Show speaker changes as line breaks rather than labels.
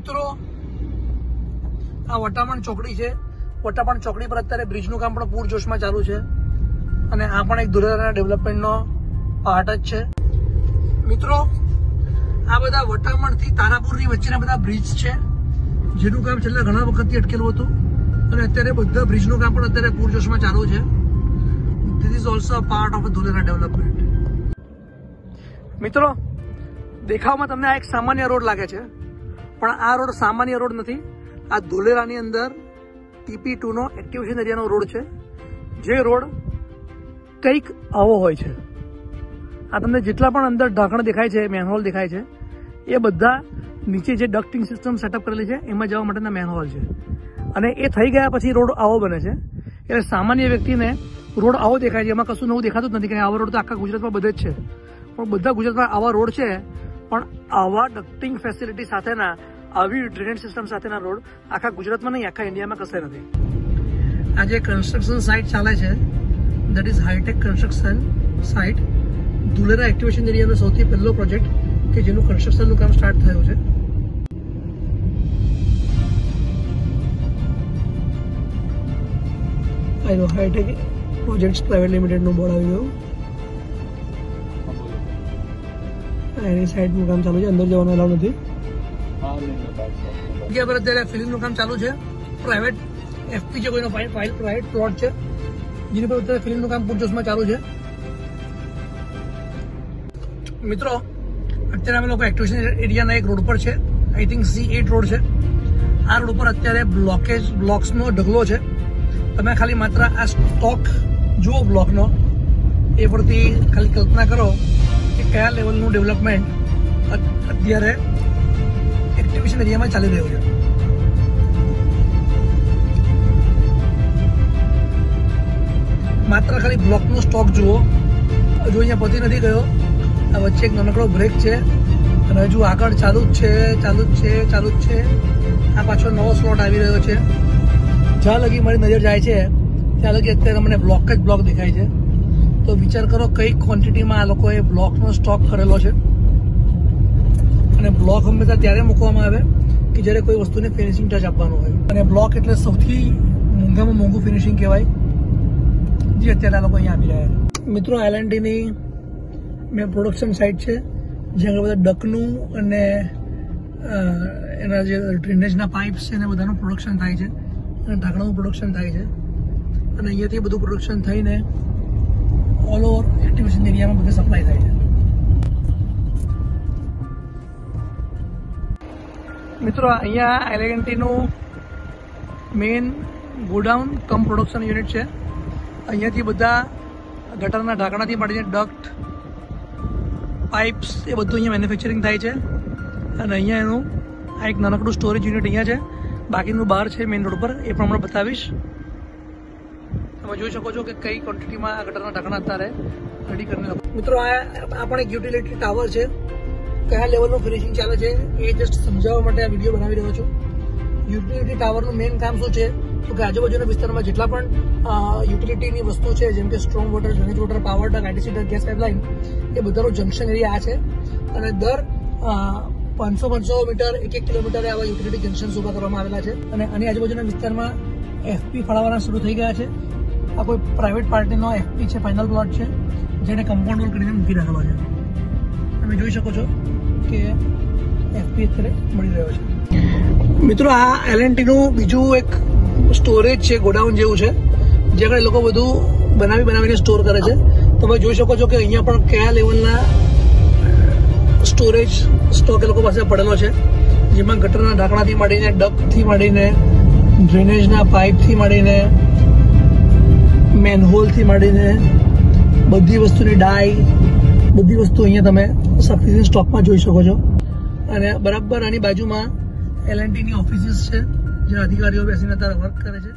મિત્રો, આ વટામણ ચોકડી છે. વટામણ ચોકડી પર અત્યારે બ્રિજનું કામ પણ પૂરજોશમાં ચાલુ છે. અને આ પણ એક દુર્ગાના ડેવલપમેન્ટનો પાર્ટ જ છે. મિત્રો, આ બધા વટામણથી તારાપુરની વચ્ચેના બધા બ્રિજ છે. જેનું કામ છેલ્લા ઘણા વખતથી અટકેલું હતું. અને અત્યારે બધા બ્રિજનું કામ પણ અત્યારે પૂરજોશમાં ચાલુ છે. This is also part of Dholera development. મિત્રો, દેખાવમાં તમને આ એક સામાન્ય રોડ લાગે છે. પણ આ રોડ સામાન્ય રોડ નથી. આ ધોલેરાની અંદર ટીપી ટુ નો એક્ટિવેશન એરિયાનો રોડ છે. જે રોડ કંઈક આવો હોય છે. આ તમને જેટલા પણ અંદર ઢાંકણ દેખાય છે મેનહોલ દેખાય છે, એ બધા નીચે જે ડક્ટિંગ સિસ્ટમ સેટઅપ કરેલી છે, એમાં જવા માટેના મેનહોલ છે. અને એ થઈ ગયા પછી રોડ આવો બને છે. એટલે સામાન્ય વ્યક્તિને રોડ આવો દેખાય છે. એમાં કશું નવું દેખાતું જ નથી કે આવા રોડ તો આખા ગુજરાતમાં બધે જ છે. પણ બધા ગુજરાતમાં આવા રોડ છે પણ આવા ડક્ટિંગ ફેસિલિટી સાથેના, આવી ડ્રેનેજ સિસ્ટમ સાથેના રોડ આખા ગુજરાતમાં નહીં, આખા ઇન્ડિયામાં કશે નથી. આ જે કન્સ્ટ્રક્શન સાઇટ ચાલે છે. That is hitech construction site Dholera activation એરિયાનો સૌથી પહેલો પ્રોજેક્ટ કે જેનું કન્સ્ટ્રક્શનનું કામ સ્ટાર્ટ થયું છે. આઈનો હાઈટેક પ્રોજેક્ટ્સ પ્રાઇવેટ લિમિટેડનું બોર્ડ આવી ગયું એની સાઈડનું કામ ચાલુ છે અંદર જવાનું અલાવ નથી. જગ્યા પર અત્યારે ફિલ્મનું કામ ચાલુ છે પ્રાઇવેટ એફપી છે કોઈનો ફાઇલ પ્રાઇવેટ પ્લોટ છે જેની પર અત્યારે ફિલ્મનું કામ પૂરજોશમાં ચાલુ છે. મિત્રો અત્યારે અમે લોકો એક્ટિવેશન એરિયાના એક રોડ પર છે I think C at road છે. આ રોડ ઉપર અત્યારે બ્લોકેજ બ્લોક્સનો ઢગલો છે. તમે ખાલી માત્ર આ સ્ટોક જુઓ બ્લોકનો એ પરથી ખાલી કલ્પના કરો કે કયા લેવલનું ડેવલપમેન્ટ અત્યારે એક્ટિવેશન એરિયામાં ચાલી રહ્યું છે? માત્ર ખાલી બ્લોકનો સ્ટોક જુઓ. હજુ અહીંયા પતી નથી ગયો. આ વચ્ચે એક નાનકડો બ્રેક છે. અને હજુ આગળ ચાલુ જ છે, ચાલુ જ છે, ચાલુ જ છે. આ પાછો નવો સ્લોટ આવી રહ્યો છે. જ્યાં લગી મારી નજર જાય છે, ત્યાં લગી અત્યારે મને બ્લોક જ બ્લોક દેખાય છે. તો વિચાર કરો કઈ ક્વોન્ટિટીમાં આ લોકોએ બ્લોકનો સ્ટોક કરેલો છે? અને બ્લોક હંમેશા ત્યારે મૂકવામાં આવે કે જ્યારે કોઈ વસ્તુને ફિનિશિંગ ટચ આપવાનું હોય. અને બ્લોક એટલે સૌથી મોંઘામાં મોંઘું ફિનિશિંગ કહેવાય, જે અત્યારે આ લોકો અહીંયા આવી રહ્યા છે. મિત્રો આઈલેન્ડીની મેં પ્રોડક્શન સાઇટ છે, જ્યાં બધા ડકનું અને એના જે ડ્રેનેજના પાઇપ્સ છે એને બધાનું પ્રોડક્શન થાય છે. અને ઢાંકણાનું પ્રોડક્શન થાય છે. અને અહીંયાથી બધું પ્રોડક્શન થઈને ઓલ ઓવર એક્ટિવેશન એરિયામાં બધે સપ્લાય થાય છે. મિત્રો, અહીંયા એલેગન્ટીનું main godown cum production unit છે. અહીંયાથી બધા ગટરના ઢાંકણાથી માંડીને ડક્ટ પાઇપ્સ એ બધું અહીંયા મેન્યુફેક્ચરિંગ થાય છે. અને અહીંયા એનું આ એક નાનકડું સ્ટોરેજ યુનિટ અહીંયા છે. બાકીનું બહાર છે મેઇન રોડ પર એ પણ હમણાં બતાવીશ. તમે જોઈ શકો છો કે કઈ ક્વોન્ટિટીમાં આ ગટરના ઢાંકણા અત્યારે રેડી કરીને મિત્રો, આ પણ એક યુટિલિટી ટાવર છે. કયા લેવલનું ફિનિશિંગ ચાલે છે, એ જસ્ટ સમજાવવા માટે આ વીડિયો બનાવી રહ્યો છું. યુટિલિટી ટાવરનું મેઇન કામ શું છે? તો કે આજુબાજુના વિસ્તારમાં જેટલા પણ યુટિલિટીની વસ્તુ છે, જેમ કે strong water drainage water power ટક આઈટીસી ગેસ પાઇપલાઇન એ બધાનું જંકશન એરિયા આ છે. અને દર પાંચસો પાંચસો મીટર, એક એક કિલોમીટરે આવા યુટિલિટી જંકશન ઊભા કરવામાં આવેલા છે. અને આની આજુબાજુના વિસ્તારમાં એફપી ફાળવવાના શરૂ થઈ ગયા છે. આ કોઈ પ્રાઇવેટ પાર્ટીનો એફપી છે ફાઇનલ પ્લોટ છે જેને કમ્પાઉન્ડ વોલ કરીને મૂકી રાખેલો છે. તમે જોઈ શકો છો કે એફપી અત્યારે મળી રહ્યો છે. મિત્રો, આ એલએનટીનું બીજું એક સ્ટોરેજ છે, ગોડાઉન જેવું છે, જે લોકો બધું બનાવી બનાવીને સ્ટોર કરે છે. તમે જોઈ શકો છો કે અહીંયા પણ કયા લેવલના સ્ટોરેજ સ્ટોક એ લોકો પાસે પડેલો છે. જેમાં ગટરના ઢાંકણાથી માંડીને ડબથી માંડીને ડ્રેનેજના પાઇપથી માંડીને મેનહોલથી માંડીને બધી વસ્તુની ડાય, બધી વસ્તુ અહીંયા તમે સફિશિયન્ટ સ્ટોકમાં જોઈ શકો છો. અને બરાબર આની બાજુમાં એલએનટીની ઓફિસીસ છે, જ્યાં અધિકારીઓ બેસીને અત્યારે વર્ક કરે છે.